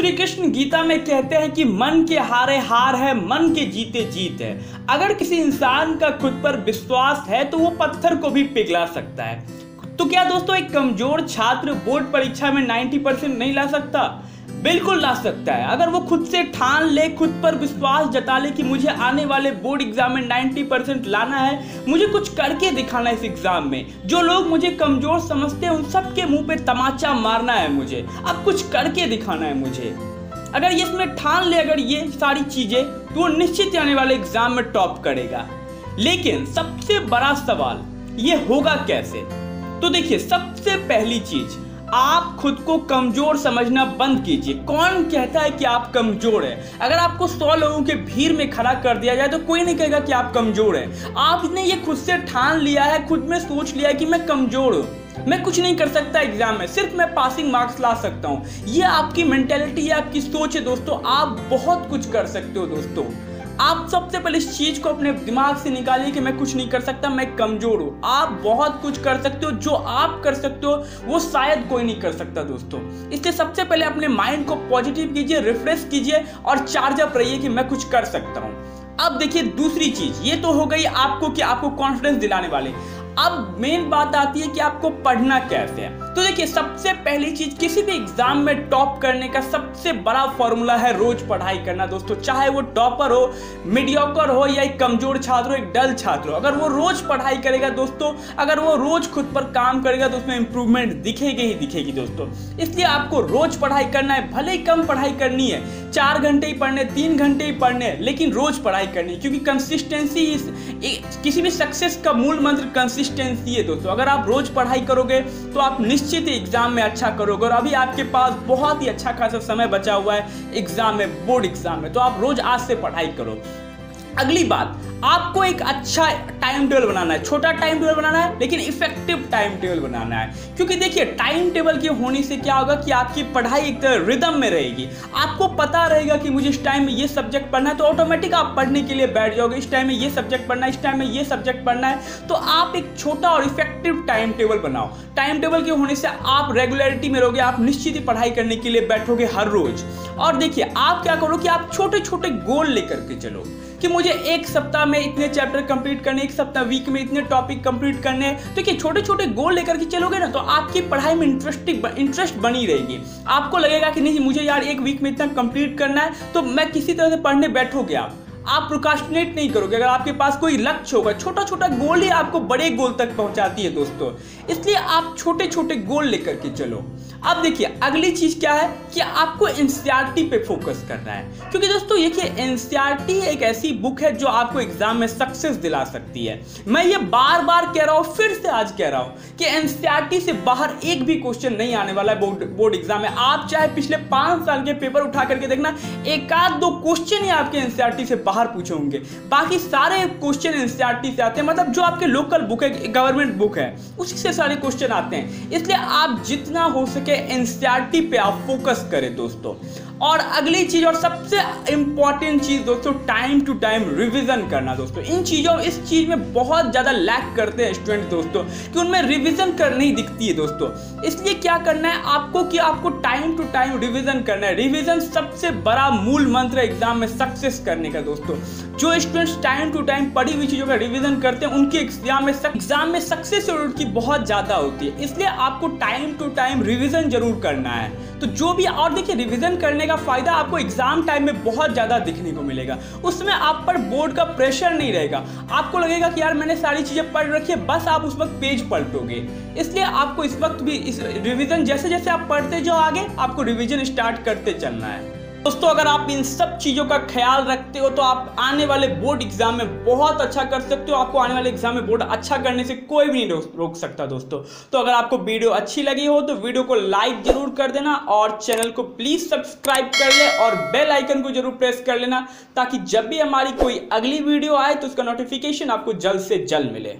श्री कृष्ण गीता में कहते हैं कि मन के हारे हार है, मन के जीते जीत है। अगर किसी इंसान का खुद पर विश्वास है तो वो पत्थर को भी पिघला सकता है। तो क्या दोस्तों, एक कमज़ोर छात्र बोर्ड परीक्षा में 90 परसेंट नहीं ला सकता? बिल्कुल ला सकता है। अगर वो खुद से ठान ले, खुद पर विश्वास जता ले कि मुझे आने वाले बोर्ड एग्ज़ाम में 90 परसेंट लाना है, मुझे कुछ करके दिखाना है इस एग्ज़ाम में। जो लोग मुझे कमज़ोर समझते हैं, उन सबके मुँह पे तमाचा मारना है मुझे। अब कुछ करके दिखाना है मुझे। अगर ये इसमें ठान ले, अगर ये सारी चीज़ें तो वो निश्चित आने वाले एग्ज़ाम में टॉप करेगा। लेकिन सबसे बड़ा सवाल ये होगा कैसे? तो देखिए, सबसे पहली चीज़ आप खुद को कमज़ोर समझना बंद कीजिए। कौन कहता है कि आप कमज़ोर है? अगर आपको सौ लोगों के भीड़ में खड़ा कर दिया जाए तो कोई नहीं कहेगा कि आप कमज़ोर है। आपने ये खुद से ठान लिया है, खुद में सोच लिया है कि मैं कमज़ोर हूँ। मैं कुछ नहीं कर सकता एग्ज़ाम में, सिर्फ़ मैं पासिंग मार्क्स ला सकता हूँ। ये आपकी मेंटेलिटी है आपकी सोच है दोस्तों। आप बहुत कुछ कर सकते हो दोस्तों। आप सबसे पहले इस चीज़ को अपने दिमाग से निकालिए कि मैं कुछ नहीं कर सकता, मैं कमज़ोर हूँ। आप बहुत कुछ कर सकते हो, जो आप कर सकते हो, वो शायद कोई नहीं कर सकता दोस्तों। इसलिए सबसे पहले अपने माइंड को पॉजिटिव कीजिए, रिफ्रेश कीजिए और चार्ज अप रहिए कि मैं कुछ कर सकता हूँ। अब देखिए दूसरी चीज़, ये तो हो गई आपको कि आपको कॉन्फिडेंस दिलाने वाले। अब मेन बात आती है कि आपको पढ़ना कैसे है। तो देखिए, सबसे पहली चीज़ किसी भी एग्ज़ाम में टॉप करने का सबसे बड़ा फॉर्मूला है रोज पढ़ाई करना। दोस्तों, चाहे वो टॉपर हो मीडियोकर हो या एक कमज़ोर छात्र हो, एक डल छात्र हो, अगर वो रोज पढ़ाई करेगा दोस्तों, अगर वो रोज खुद पर काम करेगा तो उसमें इंप्रूवमेंट दिखेगी ही दिखेगी दोस्तों। इसलिए आपको रोज पढ़ाई करना है, भले ही कम पढ़ाई करनी है, चार घंटे ही पढ़ने, तीन घंटे ही पढ़ने लेकिन रोज पढ़ाई करनी है, क्योंकि कंसिस्टेंसी किसी भी सक्सेस का मूल मंत्र कंसिस्टेंसी है दोस्तों। अगर आप रोज पढ़ाई करोगे तो आप निश्चित ही एग्ज़ाम में अच्छा करोगे और अभी आपके पास बहुत ही अच्छा खासा समय बचा हुआ है। एग्ज़ाम में बोर्ड एग्ज़ाम में। तो आप रोज आज से पढ़ाई करो। अगली बात आपको एक अच्छा टाइम टेबल बनाना है, छोटा टाइम टेबल बनाना है, लेकिन इफ़ेक्टिव टाइम टेबल बनाना है। क्योंकि देखिए टाइम टेबल के होने से क्या होगा कि आपकी पढ़ाई एक तरह रिदम में रहेगी। आपको पता रहेगा कि मुझे इस टाइम में ये सब्जेक्ट पढ़ना है तो ऑटोमेटिक आप पढ़ने के लिए बैठ जाओगे, इस टाइम में ये सब्जेक्ट पढ़ना है, इस टाइम में ये सब्जेक्ट पढ़ना है। तो आप एक छोटा और इफ़ेक्टिव टाइम टेबल बनाओ। टाइम टेबल के होने से आप रेगुलरिटी में रहोगे, आप निश्चित ही पढ़ाई करने के लिए बैठोगे हर रोज। और देखिए, आप क्या करो कि आप छोटे छोटे गोल लेकर के चलो कि मुझे एक सप्ताह में इतने चैप्टर कंप्लीट करने, एक सप्ताह वीक में इतने टॉपिक कंप्लीट करने तो कि छोटे छोटे गोल लेकर के चलोगे ना तो आपकी पढ़ाई में इंटरेस्टिंग इंटरेस्ट बनी रहेगी। आपको लगेगा कि नहीं मुझे यार एक वीक में इतना कंप्लीट करना है तो मैं किसी तरह से पढ़ने बैठोगे आप। आप प्रोकाशनेट नहीं करोगे। अगर आपके पास कोई लक्ष्य होगा छोटा छोटा गोल ही आपको बड़े गोल तक पहुंचाती है दोस्तों। इसलिए आप छोटे छोटे गोल लेकर के चलो। अब देखिए, अगली चीज़ क्या है कि आपको एनसीईआरटी पे फोकस करना है। क्योंकि दोस्तों, देखिए एनसीईआरटी एक ऐसी बुक है जो आपको एग्ज़ाम में सक्सेस दिला सकती है। मैं ये बार बार कह रहा हूँ, फिर से आज कह रहा हूँ कि एनसीईआरटी से बाहर एक भी क्वेश्चन नहीं आने वाला है बोर्ड बोर्ड एग्ज़ाम में। आप चाहे पिछले पाँच साल के पेपर उठा करके देखना एक आध दो क्वेश्चन ही आपके एनसीईआरटी से बाहर पूछे होंगे। बाकी सारे क्वेश्चन एनसीईआरटी से आते हैं मतलब जो आपके लोकल बुक है गवर्नमेंट बुक है, उसी से सारे क्वेश्चन आते हैं। इसलिए आप जितना हो सके एनसीआरटी पे आप फोकस करें दोस्तों। और अगली चीज़ और सबसे इंपॉर्टेंट चीज़ दोस्तों टाइम टू टाइम रिवीजन करना दोस्तों। इन चीज़ों, इस चीज़ में बहुत ज़्यादा लैक करते हैं स्टूडेंट दोस्तों, कि उनमें रिवीजन कर नहीं दिखती है दोस्तों। इसलिए क्या करना है आपको कि आपको टाइम टू टाइम रिवीजन करना है। रिवीजन सबसे बड़ा मूल मंत्र एग्ज़ाम में सक्सेस करने का दोस्तों। जो स्टूडेंट्स टाइम टू टाइम पढ़ी हुई चीज़ों का रिवीजन करते हैं, उनके एग्ज़ाम में एग्ज़ाम में सक्सेस की बहुत ज़्यादा होती है। इसलिए आपको टाइम टू टाइम रिविज़न ज़रूर करना है। तो जो भी, और देखिए रिविज़न करने का फ़ायदा आपको एग्ज़ाम टाइम में बहुत ज़्यादा दिखने को मिलेगा। उसमें आप पर बोर्ड का प्रेशर नहीं रहेगा। आपको लगेगा कि यार मैंने सारी चीज़ें पढ़ रखी है, बस आप उस वक्त पेज पलटोगे। इसलिए आपको इस वक्त भी इस रिविजन जैसे जैसे आप पढ़ते जाओ आगे, आपको रिविजन स्टार्ट करते चलना है। दोस्तों, अगर आप इन सब चीज़ों का ख्याल रखते हो तो आप आने वाले बोर्ड एग्ज़ाम में बहुत अच्छा कर सकते हो। आपको आने वाले एग्ज़ाम में बोर्ड अच्छा करने से कोई भी नहीं रोक सकता दोस्तों। तो अगर आपको वीडियो अच्छी लगी हो तो वीडियो को लाइक ज़रूर कर देना और चैनल को प्लीज़ सब्सक्राइब कर ले और बेल आइकन को ज़रूर प्रेस कर लेना ताकि जब भी हमारी कोई अगली वीडियो आए तो उसका नोटिफिकेशन आपको जल्द से जल्द मिले।